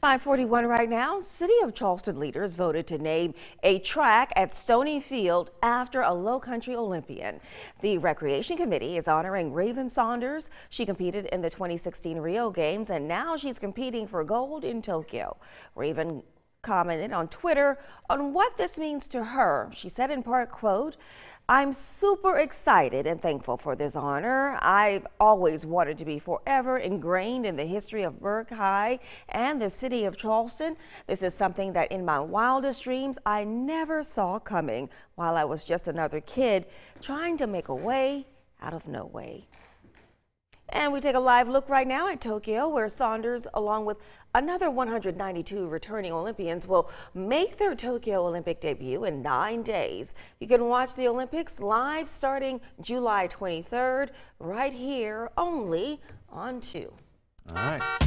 541 right now. City of Charleston leaders voted to name a track at Stoney Field after a low country Olympian. The Recreation Committee is honoring Raven Saunders. She competed in the 2016 Rio Games and now she's competing for gold in Tokyo. Raven commented on Twitter on what this means to her. She said in part, quote, I'm super excited and thankful for this honor. I've always wanted to be forever ingrained in the history of Burke High and the city of Charleston. This is something that in my wildest dreams I never saw coming while I was just another kid trying to make a way out of no way. And we take a live look right now at Tokyo, where Saunders, along with another 192 returning Olympians, will make their Tokyo Olympic debut in nine days. You can watch the Olympics live starting July 23rd, right here, only on 2. All right.